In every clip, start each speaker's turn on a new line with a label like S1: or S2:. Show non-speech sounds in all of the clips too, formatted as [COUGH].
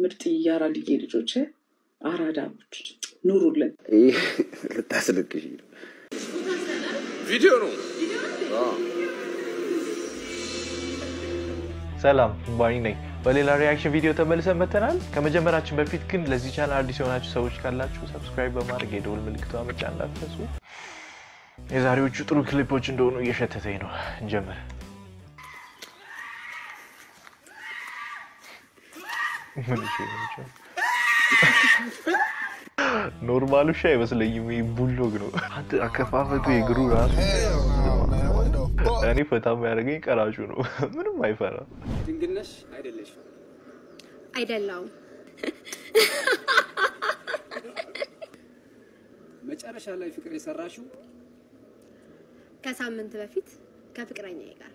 S1: ምርጥ የአራድዬ ልጆች አራዳቦች ኑሩልን።
S2: ልታስለቅሽ ነው።
S3: ቪዲዮ ነው።
S4: ሰላም ባኒ ነኝ። በሌላ reaction ቪዲዮ ተመልሰን መጥተናል። ከመጀመራችን በፊት ግን ለዚህ ቻናል አዲስ የሆናችሁ ሰዎች ካላችሁ subscribe በማድረግ የደውል ምልክቷ መጫን እንዳትረሱ። የዛሬዎቹ ጥሩ ክሊፖች እንደሆኑ እየሸተተኝ ነው። እንጀምር። [LAUGHS] ኖርማሉ ሻ አይመስለኝም። ይህ ቡሎግ ነው። አንተ አከፋፈቱ የእግሩ ራሱ እኔ ፈታ የሚያደርገኝ ቀራጩ ነው። ምንም አይፈራ።
S5: ድንግልነሽ አይደለሽም።
S6: አይደላውም።
S5: መጨረሻ ላይ ፍቅር የሰራሽው
S6: ከሳምንት በፊት ከፍቅረኛ ጋር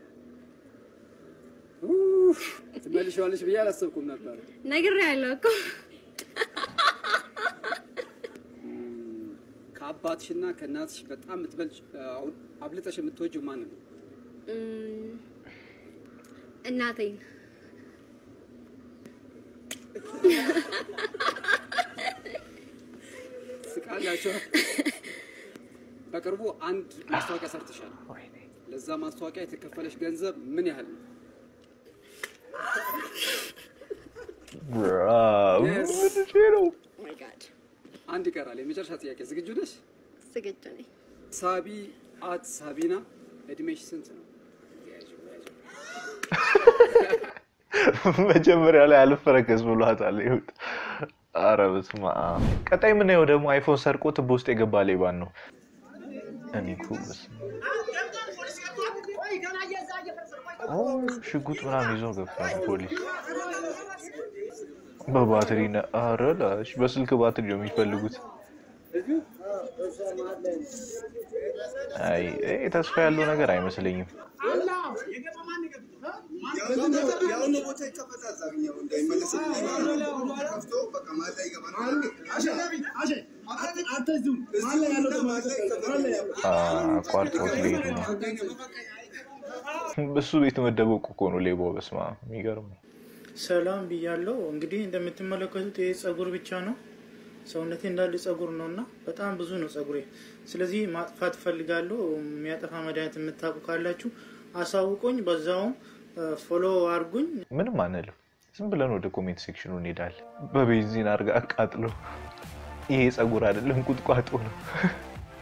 S5: ትመልሺዋለሽ ብዬ አላሰብኩም ነበር።
S6: ነግሬያለሁ እኮ
S5: ከአባትሽና ከእናትሽ በጣም የምትበልጭ አብልጠሽ የምትወጂው ማንን ነው?
S6: እናቴን
S5: ስቃላቸው። በቅርቡ አንድ ማስታወቂያ ሰርተሻል። ለዛ ማስታወቂያ የተከፈለሽ ገንዘብ ምን ያህል ነው?
S4: Oh
S6: my God
S5: አንድ ይቀራል። የመጨረሻ ጥያቄ ዝግጁ ነሽ?
S6: ዝግጁ ነኝ።
S5: ሳቢ አት ሳቢና እድሜሽ ስንት ነው?
S4: መጀመሪያ ላይ አልፈረከስ ብሏታል። ይሁት አረ በስመ አብ። ቀጣይ የምናየው ደግሞ አይፎን ሰርቆ ትቦ ውስጥ የገባ ሌባን ነው። እኔ እኮ በስመ አብ። ኦ፣ ሽጉጥ ምናምን ይዞ ገብቷል ፖሊስ በባትሪ ነ አረ ላሽ በስልክ ባትሪ ነው የሚፈልጉት። አይ ተስፋ ያለው ነገር አይመስለኝም። አቋርጦት ሊሄዱ ነው። እሱ ቤት መደበቁ እኮ ነው ሌባው። በስመ አብ የሚገርም ነው።
S7: ሰላም ብያለው። እንግዲህ እንደምትመለከቱት ይህ ጸጉር ብቻ ነው። ሰውነቴ እንዳለ ጸጉር ነው እና በጣም ብዙ ነው ጸጉሬ። ስለዚህ ማጥፋት ፈልጋለሁ። የሚያጠፋ መድኃኒት የምታውቁ ካላችሁ አሳውቁኝ። በዛውም follow አርጉኝ።
S4: ምንም አንልም። ዝም ብለን ወደ comment section ኑ እንሄዳለን። በቤንዚን አድርጋ አቃጥሎ ይሄ ጸጉር አይደለም ቁጥቋጦ ነው።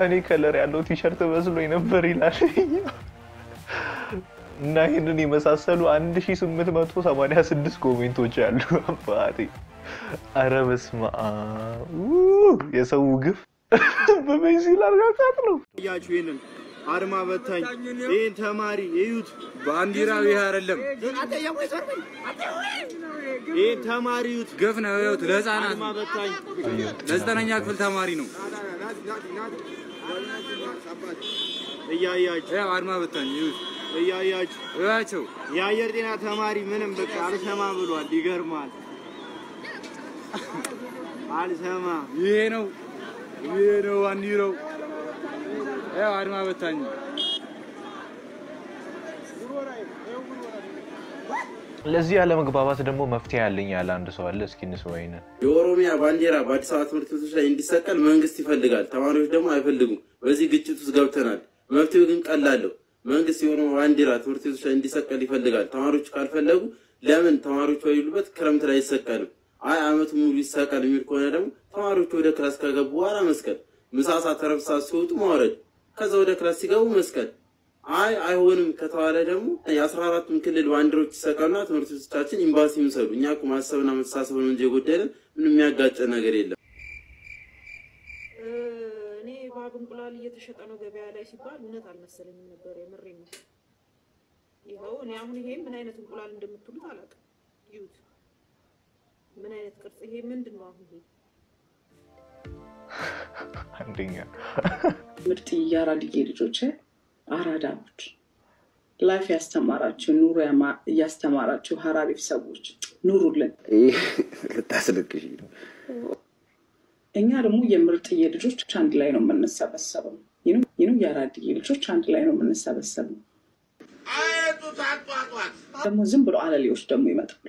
S4: እኔ color ያለው ቲሸርት መስሎኝ ነበር ይላል እና ይህንን የመሳሰሉ 1886 ኮሜንቶች ያሉ አባቴ። አረ በስመ አብ ው! የሰው ግፍ በቤንዚን አድርጋ አቃጥሎ
S8: ያችሁ ይህንን አድማ በታኝ ይህን ተማሪ እዩት።
S3: ባንዲራው ይሄ አይደለም፣
S8: ይህን ተማሪ እዩት።
S3: ገፍ ነው። ይኸውት ለህፃናት ለዘጠነኛ ክፍል ተማሪ ነው።
S8: እያያችሁ
S3: ያው አድማ በታኝ ይሁት
S8: እያያችሁ
S3: እያቸው
S8: የአየር ጤና ተማሪ ምንም በቃ አልሰማ ብሏል። ይገርማል። አልሰማ
S3: ይሄ ነው ይሄ ነው ባንዲራው። ያው አድማ በታኝ
S4: ለዚህ ያለመግባባት ደግሞ መፍትሄ ያለኝ ያለ አንድ ሰው አለ። እስኪ እንስማው
S9: የኦሮሚያ ባንዲራ በአዲስ አበባ ትምህርት ቤቶች ላይ እንዲሰቀል መንግስት ይፈልጋል። ተማሪዎች ደግሞ አይፈልጉም። በዚህ ግጭት ውስጥ ገብተናል። መፍትሄው ግን ቀላል ነው። መንግስት የኦሮሞ ባንዲራ ትምህርት ቤቶች ላይ እንዲሰቀል ይፈልጋል። ተማሪዎች ካልፈለጉ ለምን ተማሪዎች በሌሉበት ክረምት ላይ አይሰቀልም? አይ አመቱ ሙሉ ይሰቀል የሚል ከሆነ ደግሞ ተማሪዎች ወደ class ከገቡ በኋላ መስቀል፣ ምሳ ሰዓት፣ ሲወጡ ማውረድ፣ ከዛ ወደ class ሲገቡ መስቀል። አይ አይሆንም ከተባለ ደግሞ የአስራ አራቱም ክልል ባንዲራዎች ይሰቀሉና ትምህርት ቤቶቻችን ኤምባሲ ይምሰሉ። እኛ እኮ ማሰብና መተሳሰብ ነው እንጂ የጎደለን ምንም የሚያጋጨ ነገር የለም።
S10: እባብ እንቁላል እየተሸጠ ነው ገበያ ላይ ሲባል እውነት አልመሰለኝም ነበር። የምሬ ነው። ይኸው እኔ አሁን ይሄ ምን አይነት እንቁላል እንደምትሉት አላውቅም። ይዩት፣ ምን አይነት ቅርጽ ይሄ ምንድን ነው? አሁን ይሄ [LAUGHS]
S4: አንደኛ
S1: ምርጥ የአራድዬ ልጆች አራዳቦች ላይፍ ያስተማራችሁ ኑሮ ያማ- እያስተማራችሁ ሀራሪፍ ሰዎች ኑሩልን።
S2: ልታስለቅሽ ነው።
S1: እኛ ደግሞ የምርጥዬ ልጆች አንድ ላይ ነው የምንሰበሰበው። ይኑ የአራድዬ ልጆች አንድ ላይ ነው የምንሰበሰበው። ደግሞ ዝም ብሎ አለሌዎች ደግሞ ይመጣሉ።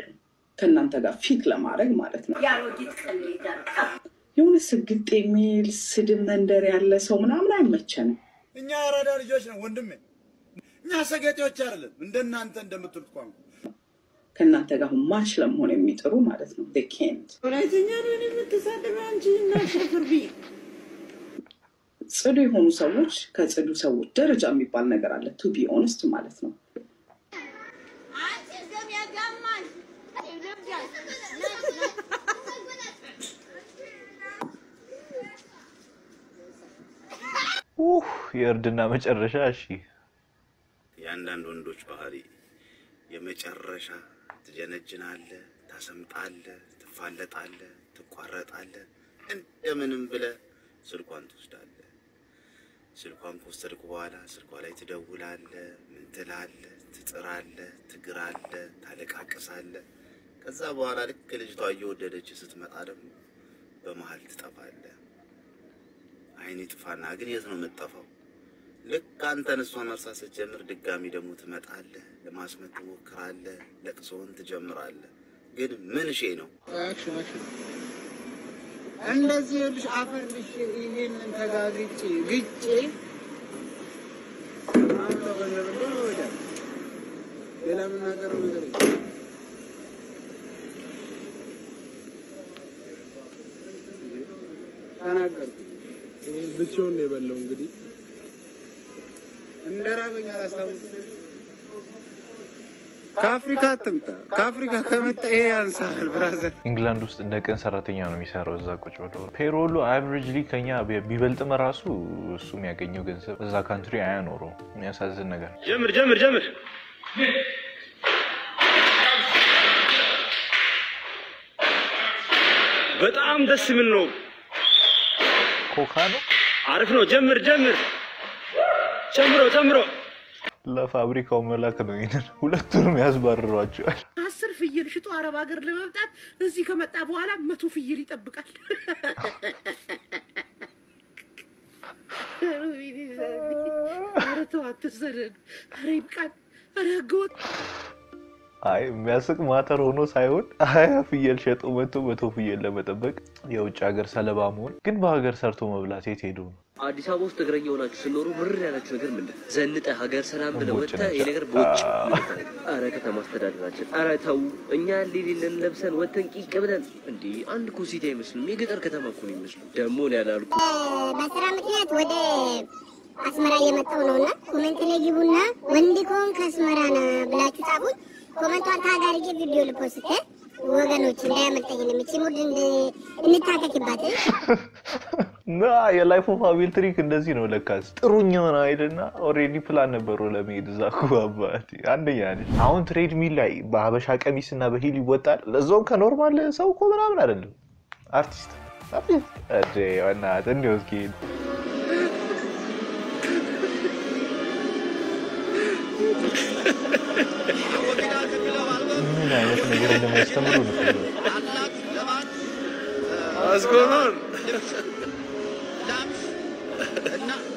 S1: ከእናንተ ጋር fit ለማድረግ ማለት ነው። የሆነ ስግጥ የሚል ስድብ መንደር ያለ ሰው ምናምን አይመቸንም።
S8: እኛ የአራዳ ልጆች ነን ወንድሜ። እኛ ሰገጤዎች አይደለም እንደናንተ እንደምትሉት ቋንቋ
S1: ከእናንተ ጋር match ለመሆን የሚጥሩ ማለት ነው።
S10: ቢ
S1: ጽዱ የሆኑ ሰዎች ከጽዱ ሰዎች ደረጃ የሚባል ነገር አለ። to be honest ማለት ነው።
S4: የእርድና መጨረሻ። እሺ
S11: የአንዳንድ ወንዶች ባህሪ የመጨረሻ ትጀነጅናለህ፣ ታሰምጣለህ፣ ትፋለጣለህ፣ ትቋረጣለህ። እንደምንም ብለህ ስልኳን ትወስዳለህ። ስልኳን ከወሰድኩ በኋላ ስልኳ ላይ ትደውላለህ፣ ምን ትላለህ፣ ትጥራለህ፣ ትግራለህ፣ ታለቃቅሳለህ። ከዛ በኋላ ልክ ልጅቷ እየወደደች ስትመጣ ደግሞ በመሀል ትጠፋለህ። አይኔ ጥፋና ግን የት ነው የምትጠፋው? ልክ አንተን እሷን መርሳት ስትጀምር ድጋሚ ደግሞ ትመጣለህ፣ ለማስመት ትሞክራለህ፣ ለቅሶውን ትጀምራለህ። ግን ምን ሼ ነው
S12: እንደዚህ ልሽ አፈልሽ ይሄንን ተጋግጬ ግጬ ሌላ የምናገረው ነገር ተናገርኩ።
S13: ብቻውን ነው የበላው እንግዲህ
S12: እንደ ራበኛ አላስታውስም። ከአፍሪካ አትምጣ። ከአፍሪካ ከመጣ ይሄ ያንሳል brother።
S4: ኢንግላንድ ውስጥ እንደ ቀን ሰራተኛ ነው የሚሰራው እዛ ቁጭ ብሎ። payroll ሉ averagely ከኛ ቢበልጥም ራሱ እሱ የሚያገኘው ገንዘብ እዛ country አያኖረው። የሚያሳዝን ነገር።
S9: ጀምር ጀምር ጀምር። በጣም ደስ የሚል ነው።
S4: ኮካ ነው።
S9: አሪፍ ነው። ጀምር ጀምር። ጨምሮ ጨምሮ።
S4: ለፋብሪካው መላክ ነው። ይሄንን ሁለቱንም ያስባርሯቸዋል።
S10: አስር ፍየል ሽጦ አረብ ሀገር ለመምጣት እዚህ ከመጣ በኋላ መቶ ፍየል ይጠብቃል። ኧረ ተው አትሰደድ። ኧረ ይብቃን። ኧረ ህገወጥ
S4: አይ የሚያስቅ ማተር ሆኖ ሳይሆን ሀያ ፍየል ሸጦ መቶ መቶ ፍየል ለመጠበቅ የውጭ ሀገር ሰለባ መሆን ግን በሀገር ሰርቶ መብላት የት ሄዱ ነው?
S14: አዲስ አበባ ውስጥ እግረኛ ሆናችሁ ስኖሩ ምር ያላችሁ ነገር ምንድን ነው? ዘንጠ ሀገር ሰላም ብለህ ወጥተህ ይሄ ነገር
S4: አዎ።
S14: አረ ከተማ አስተዳደራችን አረ ተው እኛ ሌሌለን ለብሰን ወጥተን ቂቅ ብለን እንዲህ አንድ እኮ ሲቲ አይመስልም የገጠር ከተማ እኮ ነው የሚመስሉ ደግሞ ነው ያላልኩ
S15: በስራ ምክንያት ወደ አስመራ እየመጣሁ ነው እና ኮሜንት ላይ ግቡና ወንድ ከሆንክ አስመራ ና ብላችሁ ጻፉት። ኮሜንቷን ታግ አድርጌ ቪዲዮ ልፖስት ወገኖች እንዳያመልጠኝ ነው። የሚቺ ሙድ እንታከክባት።
S4: ና የላይፍ ኦፍ አቤል ትሪክ እንደዚህ ነው ለካስ። ጥሩኝ የሆነ አይደና ኦልሬዲ ፕላን ነበሩ ለመሄድ እዛ አባቴ አንደኛ አሁን ትሬድ ሚል ላይ በሀበሻ ቀሚስ እና በሂል ይወጣል። ለዛውም ከኖርማል ሰው እኮ ምናምን አይደለም አርቲስት አርቲስት ሂድ። ምን አይነት ነገር እንደሚያስተምሩ ነው።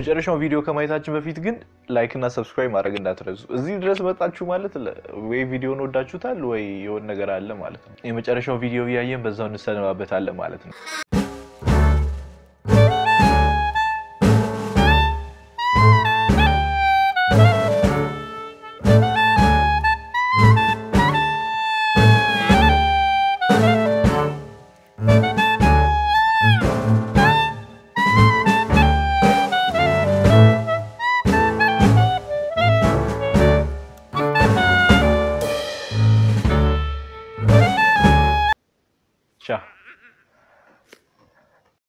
S4: የመጨረሻውን ቪዲዮ ከማየታችን በፊት ግን like እና subscribe ማድረግ እንዳትረሱ። እዚህ ድረስ መጣችሁ ማለት ወይ ቪዲዮን ወዳችሁታል ወይ የሆነ ነገር አለ ማለት ነው። የመጨረሻው ቪዲዮ እያየን በዛው እንሰነባበታለን ማለት ነው።